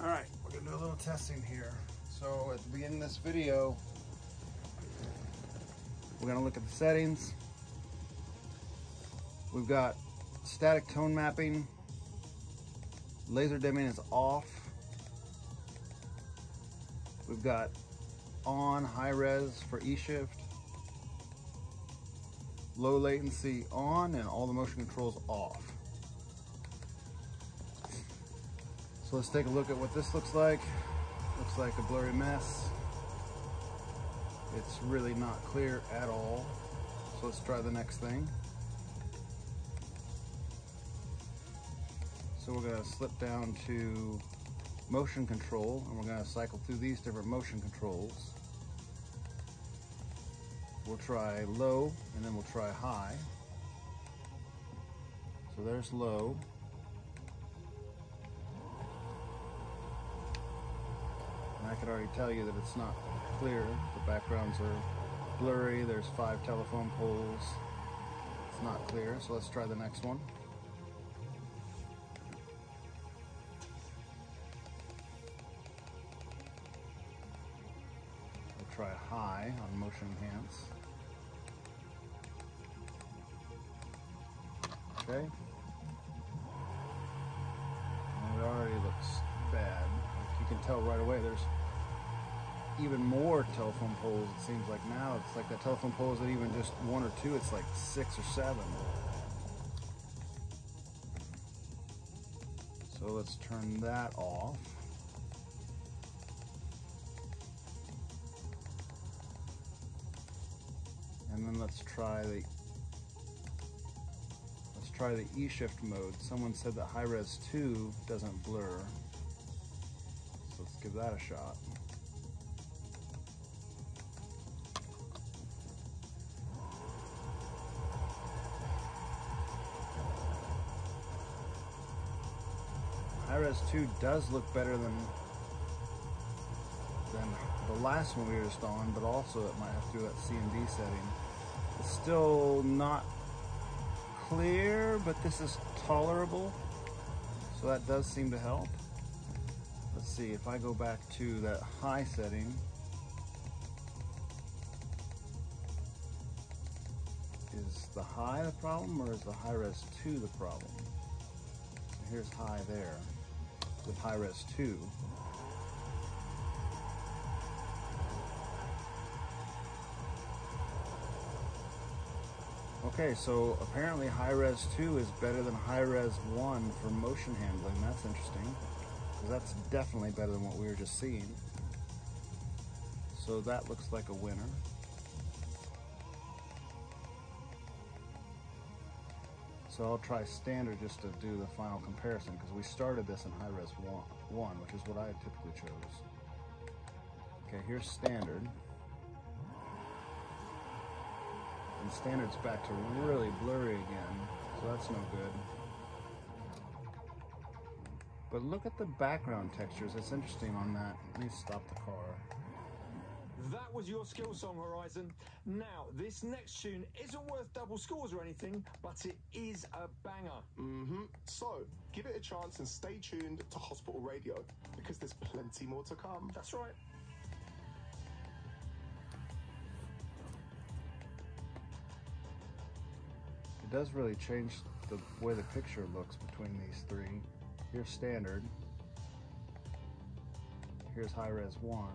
All right, we're gonna do a little testing here. So at the beginning of this video, we're gonna look at the settings. We've got static tone mapping. Laser dimming is off. We've got on high res for E-Shift. Low latency on and all the motion controls off. So let's take a look at what this looks like. Looks like a blurry mess. It's really not clear at all. So let's try the next thing. So we're gonna slip down to motion control and we're gonna cycle through these different motion controls. We'll try low and then we'll try high. So there's low. I can already tell you that it's not clear. The backgrounds are blurry. There's five telephone poles. It's not clear. So let's try the next one. We'll try high on motion enhance. Okay. It already looks bad. You can tell right away there's even more telephone poles it seems like now. It's like that telephone poles isn't even just one or two, it's like six or seven. So let's turn that off. And then let's try the let's try the E-shift mode. Someone said that high res 2 doesn't blur. So let's give that a shot. Hi-Res 2 does look better than than the last one we were on, but also it might have to do that CMD setting. It's still not clear, but this is tolerable, so that does seem to help. Let's see, if I go back to that high setting, is the high the problem or is the high-res 2 the problem? Here's high there with high-res 2. Okay, so apparently high-res 2 is better than high-res 1 for motion handling. That's interesting, because that's definitely better than what we were just seeing. So that looks like a winner. So I'll try standard just to do the final comparison because we started this in high res one, one, which is what I typically chose. Okay, here's standard. And standard's back to really blurry again, so that's no good. But look at the background textures, it's interesting on that. Let me stop the car. That was your skill song, Horizon. Now, this next tune isn't worth double scores or anything, but it is a banger. Mm-hmm. So, give it a chance and stay tuned to Hospital Radio because there's plenty more to come. That's right. It does really change the way the picture looks between these three. Here's standard. Here's high res 1.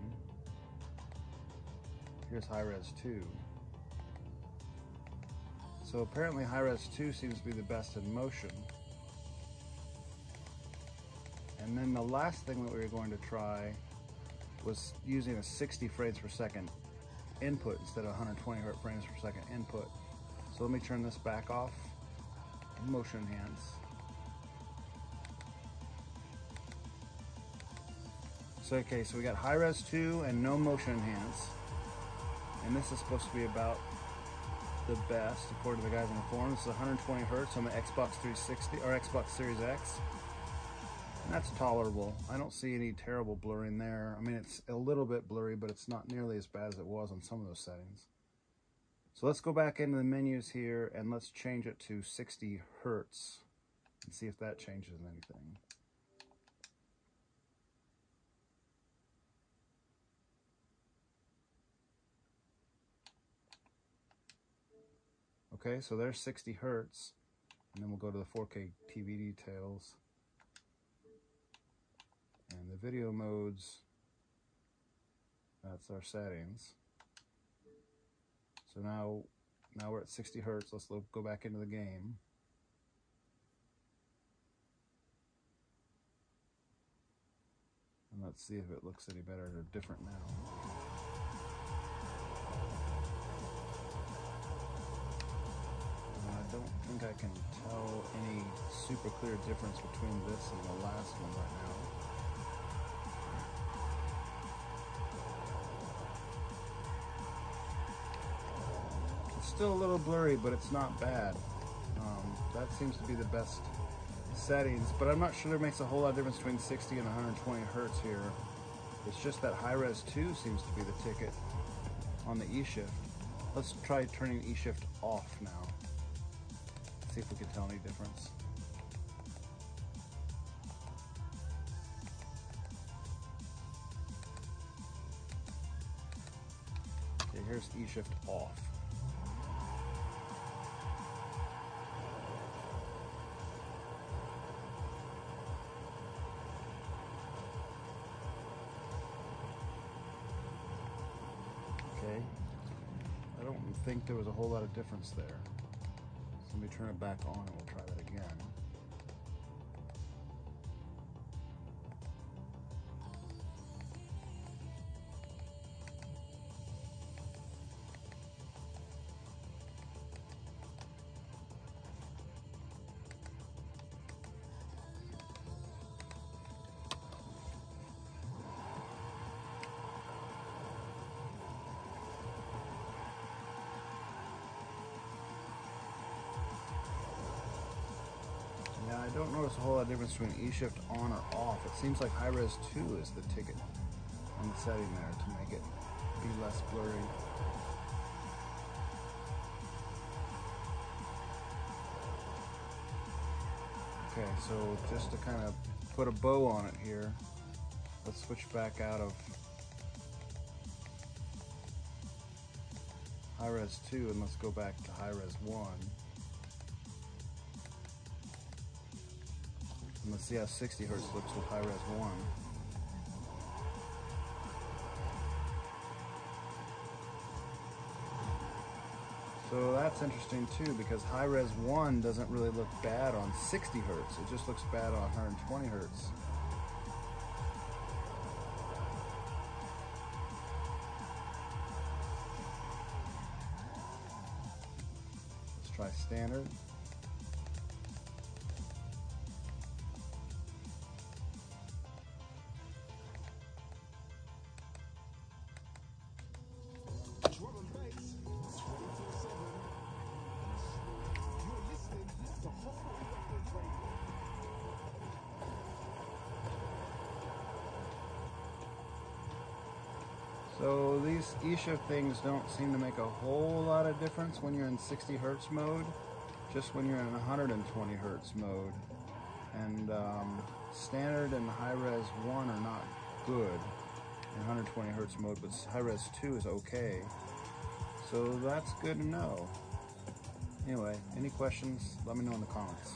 Here's high res 2. So apparently high res 2 seems to be the best in motion. And then the last thing that we were going to try was using a 60 frames per second input instead of 120 frames per second input. So let me turn this back off, motion enhance. So okay, so we got high res 2 and no motion enhance. And this is supposed to be about the best according to the guys on the forum. This is 120 hertz on the Xbox 360 or Xbox Series X. And that's tolerable. I don't see any terrible blurring there. I mean, it's a little bit blurry, but it's not nearly as bad as it was on some of those settings. So let's go back into the menus here and let's change it to 60 hertz and see if that changes anything. Okay, so there's 60 hertz. And then we'll go to the 4K TV details. And the video modes, that's our settings. So now, now we're at 60 hertz. Let's go back into the game. And let's see if it looks any better or different now. I can tell any super clear difference between this and the last one right now. It's still a little blurry, but it's not bad. Um, that seems to be the best settings, but I'm not sure it makes a whole lot of difference between 60 and 120 hertz here. It's just that high-res 2 seems to be the ticket on the E-Shift. Let's try turning E-Shift off now see if we can tell any difference. Okay, here's E-shift off. Okay, I don't think there was a whole lot of difference there. Let me turn it back on and we'll try that again. Don't notice a whole lot of difference between E-Shift on or off. It seems like high-res 2 is the ticket on the setting there to make it be less blurry. Okay, so just to kind of put a bow on it here, let's switch back out of high-res 2 and let's go back to high-res 1. And let's see how 60 hertz looks with high res 1. So that's interesting too because high res 1 doesn't really look bad on 60 hertz. It just looks bad on 120 hertz. Let's try standard. So these E-shift things don't seem to make a whole lot of difference when you're in 60 hertz mode, just when you're in 120 hertz mode. And um, standard and high res 1 are not good in 120 hertz mode, but high res 2 is okay. So that's good to know. Anyway, any questions, let me know in the comments.